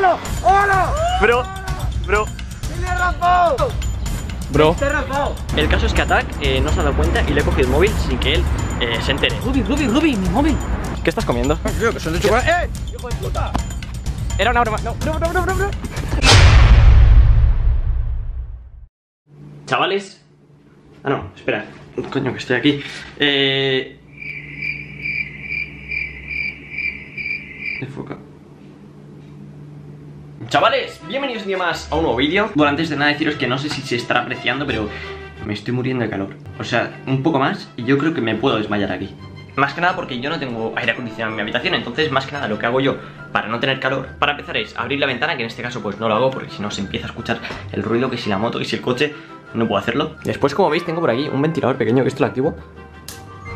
¡Hola! ¡Hola! Bro, bro, ¡Me he raspado! bro. ¡Te he raspado! El caso es que Attack eh, no se ha dado cuenta y le he cogido el móvil sin que él eh, se entere. Ruby, Ruby, Ruby, mi móvil. ¿Qué estás comiendo? Tío, que son de chocolate. ¡Eh! ¡Hijo de puta! Era una broma. No, no, no, no, no, no. Chavales. Ah, no, espera. Coño, que estoy aquí. Eh. Enfoca. Chavales, bienvenidos un día más a un nuevo vídeo. Bueno, antes de nada deciros que no sé si se estará apreciando, pero me estoy muriendo de calor. O sea, un poco más y yo creo que me puedo desmayar aquí. Más que nada porque yo no tengo aire acondicionado en mi habitación, entonces más que nada lo que hago yo para no tener calor, para empezar es abrir la ventana, que en este caso pues no lo hago porque si no se empieza a escuchar el ruido, que si la moto, que si el coche, no puedo hacerlo. Después como veis tengo por aquí un ventilador pequeño que esto lo activo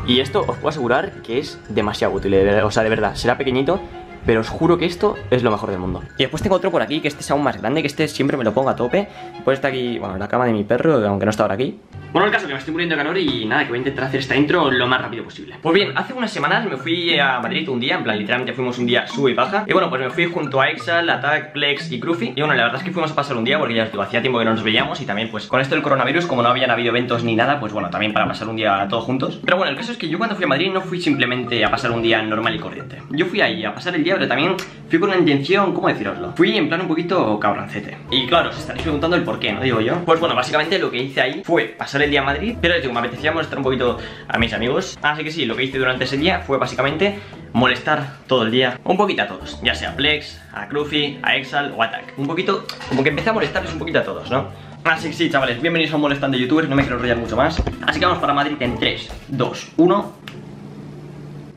y esto os puedo asegurar que es demasiado útil, o sea de verdad, será pequeñito pero os juro que esto es lo mejor del mundo. Y después tengo otro por aquí, que este es aún más grande, que este siempre me lo pongo a tope. Pues está aquí, bueno, la cama de mi perro, aunque no está ahora aquí. Bueno, el caso que me estoy muriendo de calor y nada, que voy a intentar hacer esta intro lo más rápido posible. Pues bien, hace unas semanas me fui a Madrid un día, en plan, literalmente fuimos un día sube y baja. Y bueno, pues me fui junto a Exal, Attack, Plex y Cruffy. Y bueno, la verdad es que fuimos a pasar un día porque ya digo, hacía tiempo que no nos veíamos y también pues con esto del coronavirus, como no habían habido eventos ni nada, pues bueno, también para pasar un día todos juntos. Pero bueno, el caso es que yo cuando fui a Madrid no fui simplemente a pasar un día normal y corriente. Yo fui ahí a pasar el día, pero también fui con una intención, ¿cómo deciroslo? Fui en plan un poquito cabroncete. Y claro, os estaréis preguntando el por qué, ¿no? Digo yo. Pues bueno, básicamente lo que hice ahí fue pasar el día en Madrid, pero digo, me apetecía molestar un poquito a mis amigos. Así que sí, lo que hice durante ese día fue básicamente molestar todo el día un poquito a todos. Ya sea a Plex, a Cruffy, a Exal o a. Un poquito, como que empecé a molestarles un poquito a todos, ¿no? Así que sí, chavales, bienvenidos a un molestando youtubers, no me quiero enrollar mucho más. Así que vamos para Madrid en 3, 2, 1.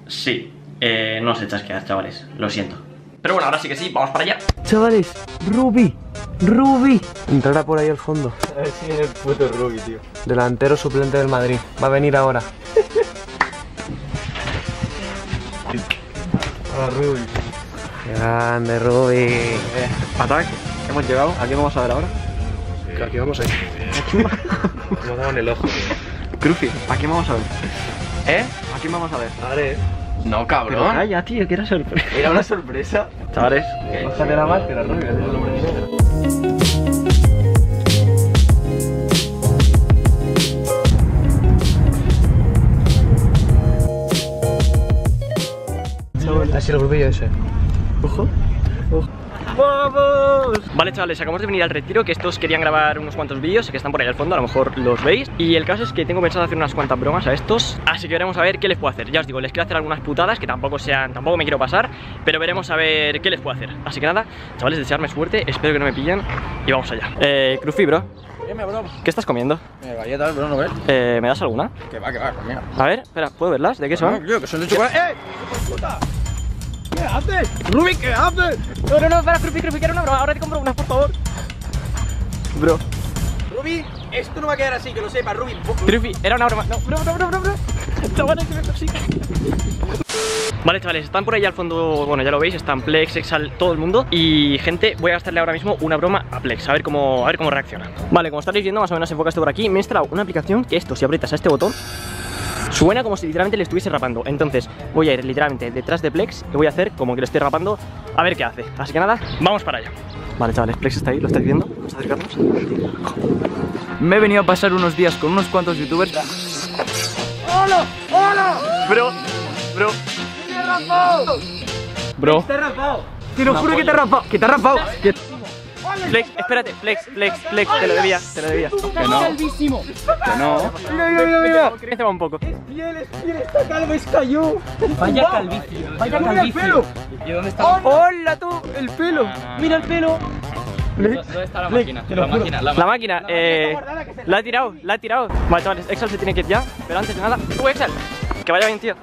Sí, eh, no os sé chasquear, chavales, lo siento. Pero bueno, ahora sí que sí, vamos para allá. Chavales, Ruby, Ruby. Entrará por ahí al fondo. A ver si es el puto Ruby, tío. Delantero suplente del Madrid. Va a venir ahora. Hola, Ruby. Grande, Ruby. Attack, hemos llegado, ¿a qué vamos a ver ahora? Aquí vamos a ir. Nos damos en el ojo. Cruffy, ¿a quién vamos a ver? ¿Eh? ¿A quién vamos a ver? Madre. No, cabrón. ya, tío, que era sorpresa. Era una sorpresa. Chavales, Bájate la máscara, Ruby. Así el grupillo ese. Ojo. ¡Vamos! Vale, chavales, acabamos de venir al retiro Que estos querían grabar unos cuantos vídeos Que están por ahí al fondo, a lo mejor los veis Y el caso es que tengo pensado hacer unas cuantas bromas a estos Así que veremos a ver qué les puedo hacer Ya os digo, les quiero hacer algunas putadas Que tampoco sean, tampoco me quiero pasar Pero veremos a ver qué les puedo hacer Así que nada, chavales, desearme suerte Espero que no me pillen Y vamos allá Eh, Crufi, bro Dime, bro. ¿Qué estás comiendo? Eh, galletas, bro, ¿no ves? Eh, ¿me das alguna? Que va, que va, mira. A ver, espera, ¿puedo verlas? ¿De qué son? Tío, que son de chocolate. ¡Eh! ¡Hijo de puta! ¿Qué haces? Ruby, ¿qué haces? No, no, no, espera, Crufi, Crufi, quiero una broma Ahora te compro unas, por favor Bro Ruby, esto no va a quedar así, que lo sepas, Ruby. Trifi, era una broma. No, bro, bro, bro, bro, bro. Chavales, que me persiguen. Vale, chavales, están por ahí al fondo, bueno, ya lo veis, están Plex, Exal, todo el mundo Y gente, voy a gastarle ahora mismo una broma a Plex, a ver cómo, a ver cómo reacciona Vale, como estaréis viendo, más o menos enfoca esto por aquí Me he instalado una aplicación que esto, si aprietas a este botón Suena como si literalmente le estuviese rapando Entonces, voy a ir literalmente detrás de Plex Y voy a hacer como que le estoy rapando A ver qué hace, así que nada, vamos para allá Vale, chavales, Plex está ahí, ¿lo estáis viendo? Vamos a acercarnos Me he venido a pasar unos días con unos cuantos youtubers. ¡Hola! ¡Hola! Bro, bro, ¡Me he raspado! bro ¡Te he raspado! Te lo juro que te has rapado, que te has rapado. Flex, espérate, Flex, Flex, Flex, te lo debía, te lo debía. Que no. Que no. ¡Mira, mira, mira! mira. Un poco. Es piel, es piel, está calvo, es cayó. Vaya ¡Guau! calvicie, vaya ¡Mira el pelo! ¿Y dónde está? ¡Hola tú! ¡El pelo! ¡Mira el pelo! ¿Dónde está la máquina? La máquina, la La máquina, eh. La ha tirado, la ha tirado. Vale, chavales, Exal se tiene que ir ya. Pero antes de nada, tú, Exal. Que vaya bien, tío.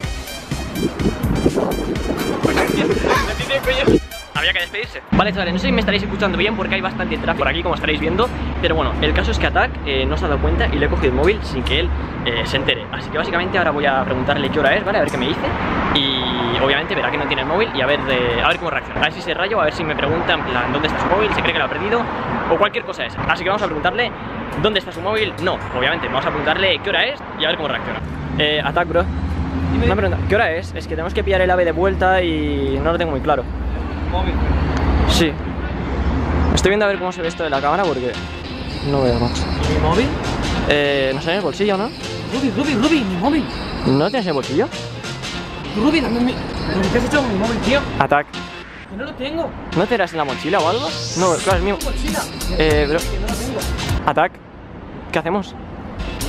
Había que despedirse. Vale, chavales, no sé si me estaréis escuchando bien porque hay bastante tráfico por aquí, como estaréis viendo. Pero bueno, el caso es que Attack eh, no se ha dado cuenta y le he cogido el móvil sin que él eh, se entere. Así que básicamente ahora voy a preguntarle qué hora es, ¿vale? A ver qué me dice. Y obviamente verá que no tiene el móvil y a ver, de- a ver cómo reacciona. A ver si se rayo, a ver si me pregunta en plan dónde está su móvil, se cree que lo ha perdido o cualquier cosa esa. Así que vamos a preguntarle dónde está su móvil. No, obviamente, vamos a preguntarle qué hora es y a ver cómo reacciona. Eh, Attack, bro. Una pregunta, ¿qué hora es? Es que tenemos que pillar el ave de vuelta y no lo tengo muy claro. Sí. Estoy viendo a ver cómo se ve esto de la cámara porque no veo mucho. ¿Mi móvil? Eh, no sé, en el bolsillo, ¿no? Ruby, Ruby, Ruby, mi móvil. ¿No tienes el bolsillo? Ruby, dame mi. Ruby, ¿qué has hecho con mi móvil, tío? Atac. Que no lo tengo. ¿No te eras en la mochila o algo? No, claro, es mío. Mochila. Eh, bro. Que no lo tengo. Atac. ¿Qué hacemos?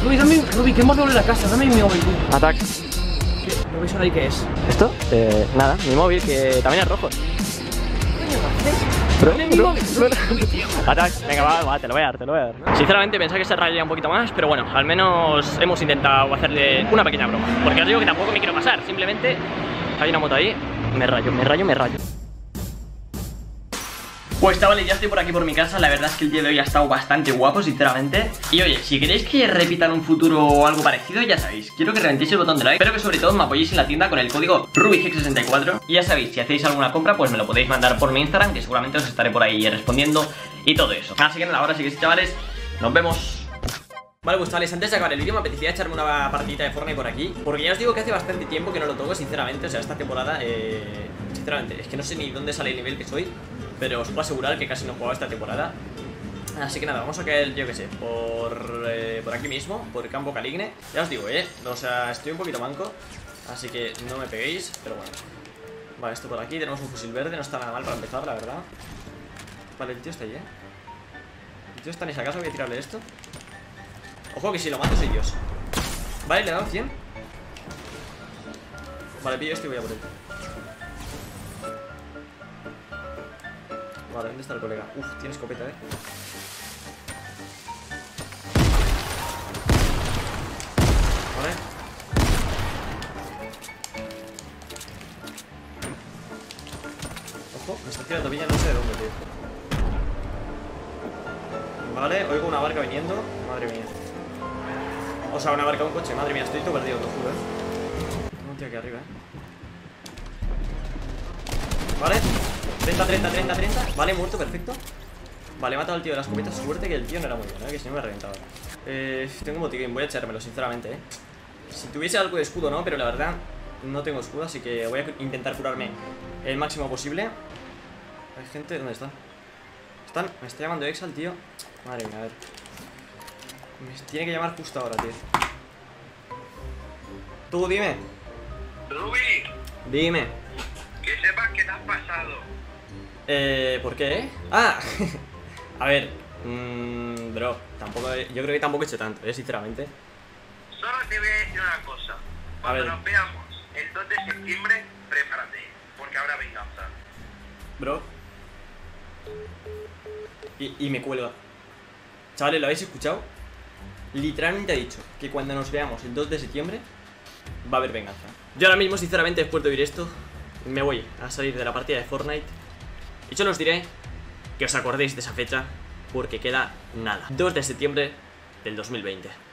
Ruby, dame. Ruby, que hemos volver a casa. Dame mi móvil, tío. Atac. ¿Lo veis ahí qué es? ¿Esto? Eh, nada, mi móvil que también es rojo. Atac, venga, va, va, te lo voy a dar, te lo voy a dar. Sinceramente pensaba que se rayaría un poquito más, pero bueno, al menos hemos intentado hacerle una pequeña broma. Porque os digo que tampoco me quiero pasar, simplemente hay una moto ahí, me rayo, me rayo, me rayo. Pues chavales, ya estoy por aquí por mi casa, la verdad es que el día de hoy ha estado bastante guapo, sinceramente. Y oye, si queréis que repita en un futuro algo parecido, ya sabéis Quiero que reventéis el botón de like, pero que sobre todo me apoyéis en la tienda con el código RubyHex64 Y ya sabéis, si hacéis alguna compra, pues me lo podéis mandar por mi Instagram, que seguramente os estaré por ahí respondiendo y todo eso. Así que nada, ahora sí que sí, chavales, nos vemos. Vale, pues chavales, antes de acabar el vídeo me apetecía echarme una partidita de Fortnite por aquí Porque ya os digo que hace bastante tiempo que no lo toco, sinceramente O sea, esta temporada, eh, sinceramente, es que no sé ni dónde sale el nivel que soy Pero os puedo asegurar que casi no he jugado esta temporada. Así que nada, vamos a caer, yo que sé, por, eh, por aquí mismo, por Campo Caligne. Ya os digo, eh, o sea, estoy un poquito manco Así que no me peguéis, pero bueno. Vale, esto por aquí, tenemos un fusil verde, no está nada mal para empezar, la verdad. Vale, el tío está ahí, eh. El tío está en esa casa, voy a tirarle esto. Ojo que si lo mato soy Dios. Vale, le he dado 100 Vale, pillo este y voy a por él Vale, ¿dónde está el colega? Uf, tiene escopeta, eh. Vale. Ojo, me está tirando piña no sé de dónde, tío. Vale, oigo una barca viniendo. Madre mía. O sea, una barca, un coche, madre mía, estoy todo perdido, te lo juro, eh. Tengo un tío aquí arriba, eh. Vale 30, 30, 30, 30 Vale, muerto, perfecto. Vale, he matado al tío de la escopeta Suerte que el tío no era muy bueno, ¿eh? que si no me reventaba Eh, tengo botiquín, voy a echármelo, sinceramente, eh. Si tuviese algo de escudo, no, pero la verdad No tengo escudo, así que voy a intentar curarme El máximo posible. Hay gente, ¿dónde están? Están, me está llamando Exal, tío. Madre mía, a ver. Me tiene que llamar justo ahora, tío. Tú, dime. Ruby, Dime Eh, ¿por qué? Ah, a ver, mmm, bro, tampoco, he- yo creo que tampoco he hecho tanto, eh, sinceramente. Solo te voy a decir una cosa. Cuando nos veamos el 2 de septiembre, prepárate, porque habrá venganza. Bro. Y, y me cuelga. Chavales, ¿lo habéis escuchado? Literalmente ha dicho que cuando nos veamos el 2 de septiembre va a haber venganza. Yo ahora mismo, sinceramente, después de oír esto, me voy a salir de la partida de Fortnite. Y solo os diré que os acordéis de esa fecha porque queda nada. 2 de septiembre del 2020.